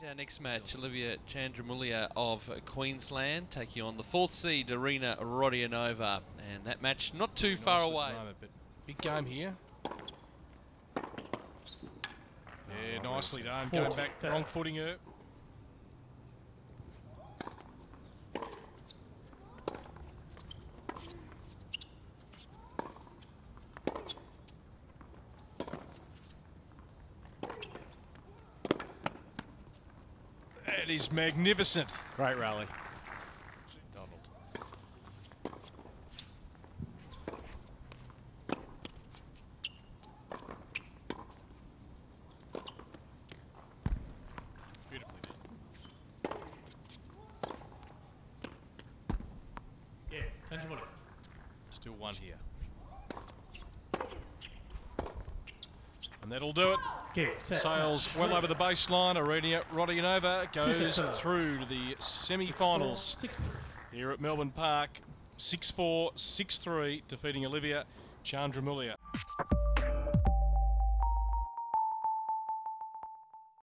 Here's our next match, Olivia Tjandramulia of Queensland taking on the fourth seed Arina Rodionova. And that match not too Nice far away. moment, but big game here. Yeah, nicely done. Going back, wrong footing her. That is magnificent. Great rally. Donald. Beautifully done. Yeah, tangible. Still one here. And that'll do it. Set, Sails match. well over the baseline. Arina Rodionova goes sets to the- through to the semi-finals Six here at Melbourne Park. 6-4, 6-3, defeating Olivia Tjandramulia.